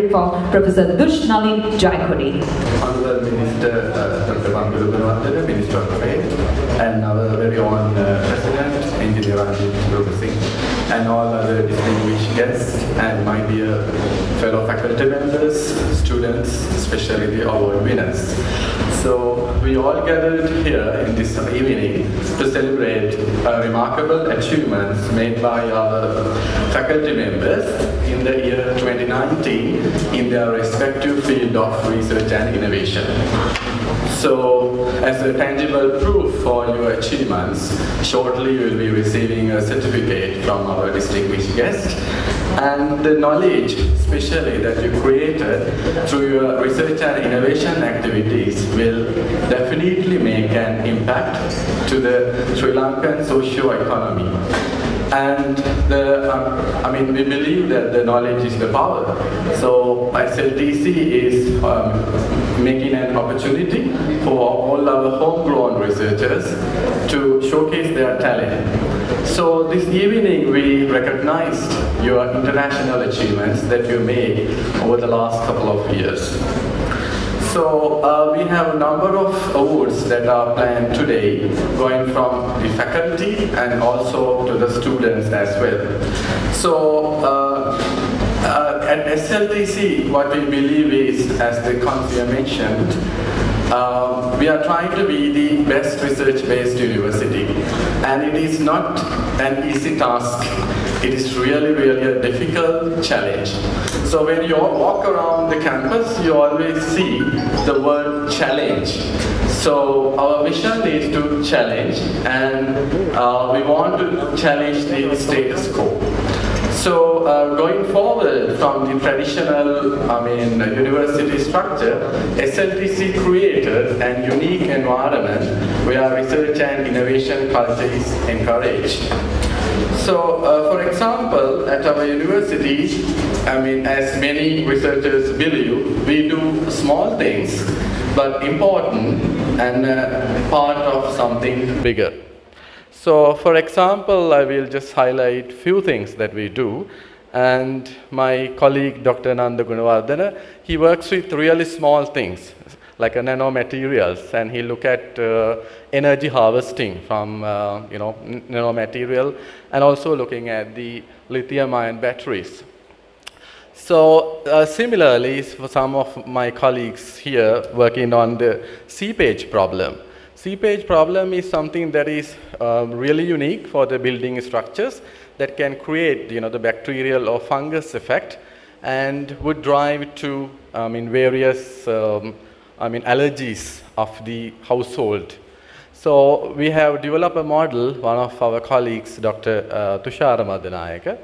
from Professor Dush Nalin Jayakody. Honorable Minister uh, Dr. Bandula Gunawardena, Minister of Trade, and our very own uh, President, Engineer Ranjit Singh, and all other distinguished guests, and my dear fellow faculty members, students, especially the award winners. So we all gathered here in this evening to celebrate remarkable achievements made by our faculty members in the year 2019 in their respective field of research and innovation. So, as a tangible proof for your achievements, shortly you will be receiving a certificate from our distinguished guest. And the knowledge, especially that you created through your research and innovation activities, will definitely make an impact to the Sri Lankan socio-economy. And the, um, I mean, we believe that the knowledge is the power. So SLTC is um, making an opportunity for all our homegrown researchers to showcase their talent. So this evening we recognized your international achievements that you made over the last couple of years. So uh, we have a number of awards that are planned today, going from the faculty and also to the students as well. So uh, uh, at SLTC, what we believe is, as the consigliere mentioned, uh, we are trying to be the best research-based university, and it is not an easy task. It is really, really a difficult challenge. So when you walk around the campus, you always see the word challenge. So our mission is to challenge, and uh, we want to challenge the status quo. So uh, going forward from the traditional, I mean, university structure, SLTC created an unique environment where research and innovation culture is encouraged. So, uh, for example, at our university, I mean, as many researchers believe, we do small things, but important and uh, part of something bigger. So, for example, I will just highlight few things that we do. And my colleague, Dr. Nanda Gunawardena, he works with really small things, like a nanomaterials, and he look at uh, energy harvesting from, uh, you know, nanomaterial, and also looking at the lithium-ion batteries. So uh, similarly, for some of my colleagues here working on the seepage problem, Seepage problem is something that is um, really unique for the building structures that can create you know, the bacterial or fungus effect and would drive to I mean, various um, I mean, allergies of the household. So we have developed a model, one of our colleagues, Dr. Uh, Tushara Madanayaka,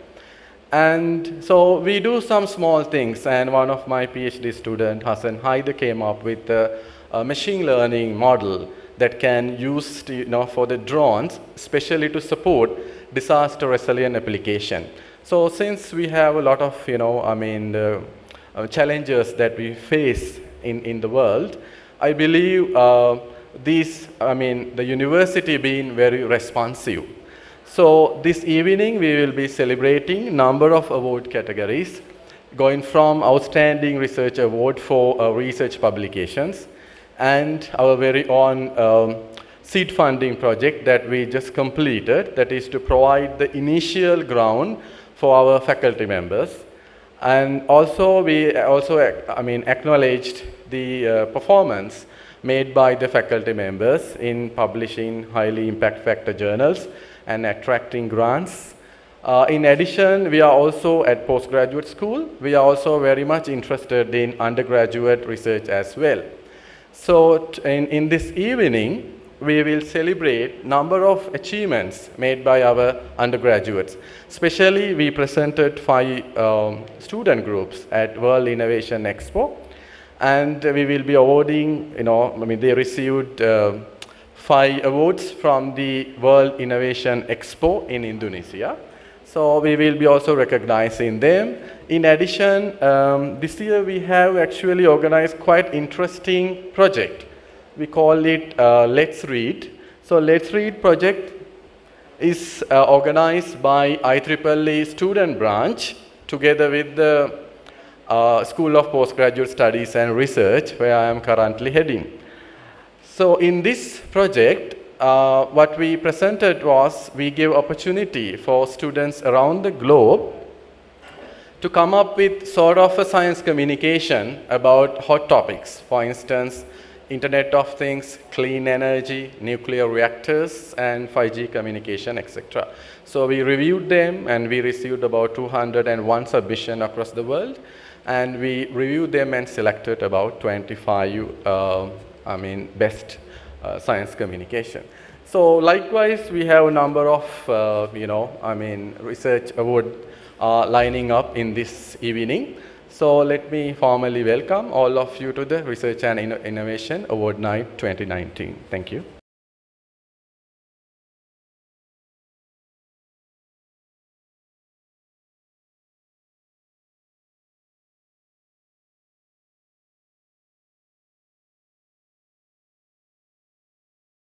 and so we do some small things and one of my PhD student, Hassan Haider, came up with a, a machine learning model that can use you know, for the drones, especially to support disaster resilient application. So since we have a lot of, you know, I mean, uh, uh, challenges that we face in, in the world, I believe uh, these, I mean, the university being very responsive. So this evening we will be celebrating number of award categories, going from Outstanding Research Award for uh, research publications, and our very own um, seed funding project that we just completed, that is to provide the initial ground for our faculty members. And also we also, I mean, acknowledged the uh, performance made by the faculty members in publishing highly impact factor journals and attracting grants. Uh, in addition, we are also at postgraduate school. We are also very much interested in undergraduate research as well. So in, in this evening, we will celebrate number of achievements made by our undergraduates. Especially, we presented five um, student groups at World Innovation Expo, and we will be awarding, you know, I mean, they received uh, five awards from the World Innovation Expo in Indonesia. So we will be also recognizing them. In addition, um, this year we have actually organized quite interesting project. We call it uh, Let's Read. So Let's Read project is uh, organized by IEEE student branch together with the uh, School of Postgraduate Studies and Research, where I am currently heading. So in this project, uh, what we presented was we gave opportunity for students around the globe to come up with sort of a science communication about hot topics. For instance, Internet of Things, clean energy, nuclear reactors, and 5G communication, etc. So we reviewed them and we received about 201 submissions across the world. And we reviewed them and selected about 25, uh, I mean, best uh, science communication. So likewise, we have a number of, uh, you know, I mean, research award uh, lining up in this evening. So let me formally welcome all of you to the Research and Inno Innovation Award Night 2019. Thank you.